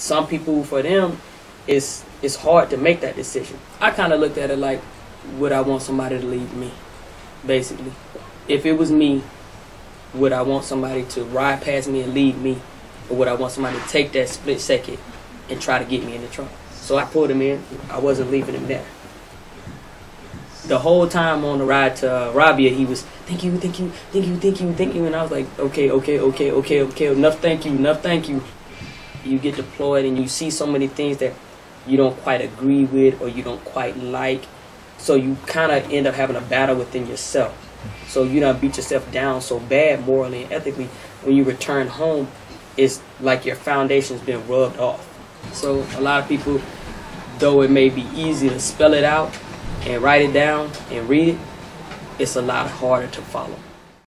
some people for them it's it's hard to make that decision. I kind of looked at it like, would I want somebody to leave me? Basically, if it was me, would I want somebody to ride past me and leave me, or would I want somebody to take that split second and try to get me in the trunk? So I pulled him in. I wasn't leaving him there. The whole time on the ride to uh, Rabia, he was thank you, thank you, thank you, thank you, thank you, and I was like, okay, okay, okay, okay, okay, enough, thank you, enough, thank you. You get deployed and you see so many things that you don't quite agree with or you don't quite like. So you kind of end up having a battle within yourself. So you don't beat yourself down so bad morally and ethically. When you return home, it's like your foundation's been rubbed off. So a lot of people, though it may be easy to spell it out and write it down and read it, it's a lot harder to follow.